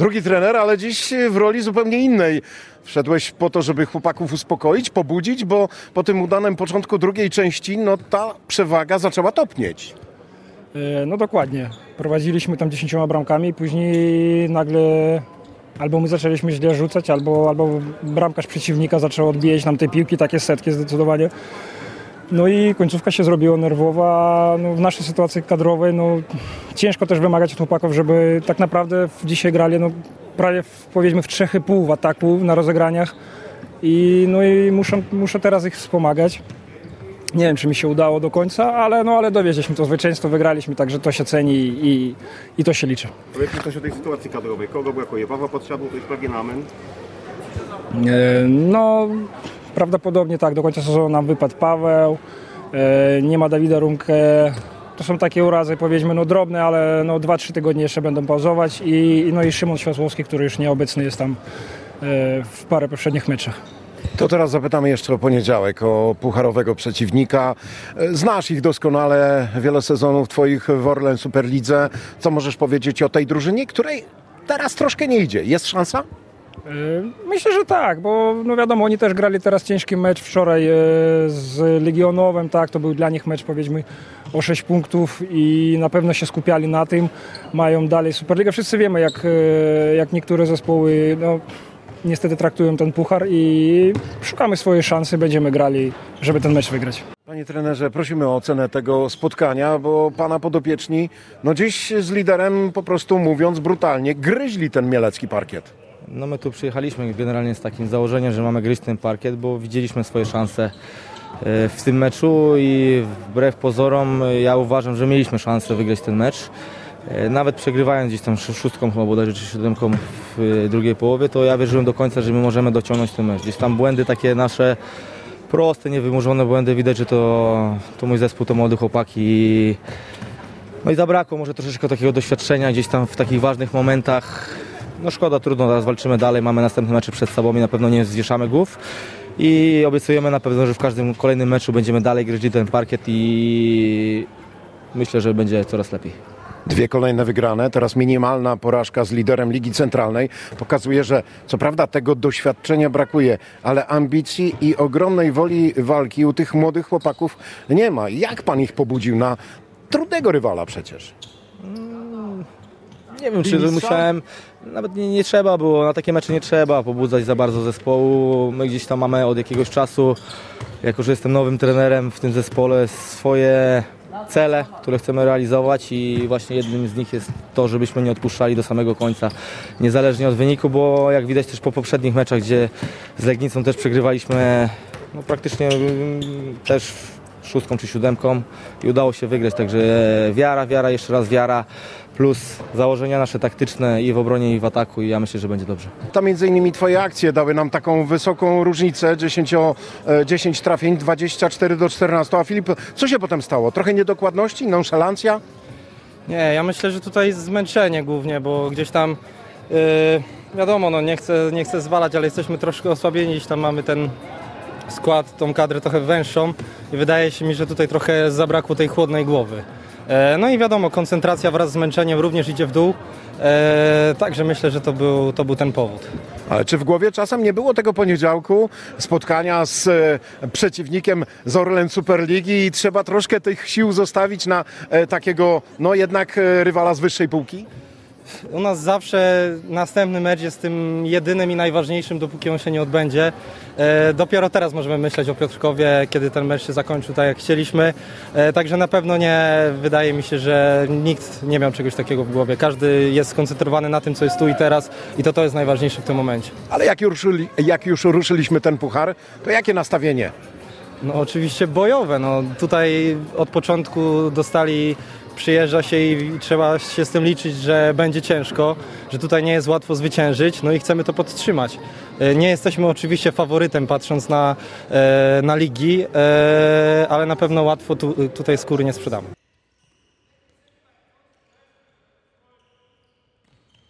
drugi trener, ale dziś w roli zupełnie innej. Wszedłeś po to, żeby chłopaków uspokoić, pobudzić, bo po tym udanym początku drugiej części, no ta przewaga zaczęła topnieć. E, No dokładnie. Prowadziliśmy tam 10 bramkami, później nagle albo my zaczęliśmy źle rzucać, albo, albo bramkarz przeciwnika zaczął odbijać nam te piłki, takie setki zdecydowanie. No i końcówka się zrobiła nerwowa. No, w naszej sytuacji kadrowej no, ciężko też wymagać od chłopaków, żeby tak naprawdę dzisiaj grali no, prawie w, powiedzmy w 3,5 w ataku na rozegraniach. I, no i muszę, muszę teraz ich wspomagać. Nie wiem, czy mi się udało do końca, ale, no, ale dowieźliśmy to zwycięstwo, wygraliśmy, także to się ceni i, i to się liczy. Powiedzmy coś o tej sytuacji kadrowej. Kogo brakuje? Pawła Potrzebą to jest pewien amen. E, No, prawdopodobnie tak, do końca sezonu nam wypadł Paweł, e, nie ma Dawida Rumkę. To są takie urazy, powiedzmy, no drobne, ale no 2-3 tygodnie jeszcze będą pauzować i, no i Szymon Światłowski, który już nieobecny jest tam e, w parę poprzednich meczach. To teraz zapytamy jeszcze o poniedziałek, o pucharowego przeciwnika. E, Znasz ich doskonale, wiele sezonów twoich w Orlen Superlidze. Co możesz powiedzieć o tej drużynie, której teraz troszkę nie idzie? Jest szansa? E, Myślę, że tak, bo no wiadomo, oni też grali teraz ciężki mecz wczoraj e, z Legionowem, tak, to był dla nich mecz powiedzmy o 6 punktów i na pewno się skupiali na tym. Mają dalej Superligę. Wszyscy wiemy, jak, e, jak niektóre zespoły no, niestety traktują ten puchar i szukamy swojej szansy, będziemy grali, żeby ten mecz wygrać. Panie trenerze, prosimy o ocenę tego spotkania, bo pana podopieczni, no dziś z liderem, po prostu mówiąc brutalnie, gryźli ten mielecki parkiet. No my tu przyjechaliśmy generalnie z takim założeniem, że mamy gryźć ten parkiet, bo widzieliśmy swoje szanse e, w tym meczu i wbrew pozorom e, ja uważam, że mieliśmy szansę wygrać ten mecz. E, Nawet przegrywając gdzieś tam sz- szóstką chyba bodajże, czy siódemką w drugiej połowie, to ja wierzyłem do końca, że my możemy dociągnąć ten mecz. Gdzieś tam błędy takie nasze proste, niewymuszone błędy, widać, że to, to mój zespół, to młody chłopaki i no i zabrakło może troszeczkę takiego doświadczenia gdzieś tam w takich ważnych momentach. No szkoda, trudno, teraz walczymy dalej, mamy następne mecze przed sobą i na pewno nie zwieszamy głów. I obiecujemy na pewno, że w każdym kolejnym meczu będziemy dalej gryźli ten parkiet i myślę, że będzie coraz lepiej. Dwie kolejne wygrane, teraz minimalna porażka z liderem Ligi Centralnej pokazuje, że co prawda tego doświadczenia brakuje, ale ambicji i ogromnej woli walki u tych młodych chłopaków nie ma. Jak pan ich pobudził na trudnego rywala przecież? Nie wiem, czy musiałem, nawet nie, nie trzeba było, na takie mecze nie trzeba pobudzać za bardzo zespołu. My gdzieś tam mamy od jakiegoś czasu, jako że jestem nowym trenerem w tym zespole, swoje cele, które chcemy realizować i właśnie jednym z nich jest to, żebyśmy nie odpuszczali do samego końca, niezależnie od wyniku, bo jak widać też po poprzednich meczach, gdzie z Legnicą też przegrywaliśmy no, praktycznie mm, też szóstką czy siódemką i udało się wygrać, także wiara, wiara, jeszcze raz wiara, plus założenia nasze taktyczne i w obronie i w ataku i ja myślę, że będzie dobrze. To między innymi twoje akcje dały nam taką wysoką różnicę, 10, o, e, 10 trafień, 24 do 14. A Filip, co się potem stało? Trochę niedokładności, nonszalancja? Nie, ja myślę, że tutaj zmęczenie głównie, bo gdzieś tam yy, wiadomo, no nie chcę, nie chcę zwalać, ale jesteśmy troszkę osłabieni, gdzieś tam mamy ten skład, tą kadrę trochę węższą i wydaje się mi, że tutaj trochę zabrakło tej chłodnej głowy. E, No i wiadomo, koncentracja wraz z zmęczeniem również idzie w dół, e, także myślę, że to był, to był ten powód. Ale czy w głowie czasem nie było tego poniedziałku spotkania z e, przeciwnikiem z Orlen Superligi i trzeba troszkę tych sił zostawić na takiego, no jednak rywala z wyższej półki? U nas zawsze następny mecz jest tym jedynym i najważniejszym, dopóki on się nie odbędzie. E, dopiero teraz możemy myśleć o Piotrkowie, kiedy ten mecz się zakończył tak jak chcieliśmy. E, także na pewno nie wydaje mi się, że nikt nie miał czegoś takiego w głowie. Każdy jest skoncentrowany na tym, co jest tu i teraz i to to jest najważniejsze w tym momencie. Ale jak już, jak już ruszyliśmy ten puchar, to jakie nastawienie? No oczywiście bojowe. No, tutaj od początku dostali, przyjeżdża się i trzeba się z tym liczyć, że będzie ciężko, że tutaj nie jest łatwo zwyciężyć, no i chcemy to podtrzymać. E, Nie jesteśmy oczywiście faworytem patrząc na, e, na ligi, e, ale na pewno łatwo tu, tutaj skóry nie sprzedamy.